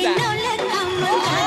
that.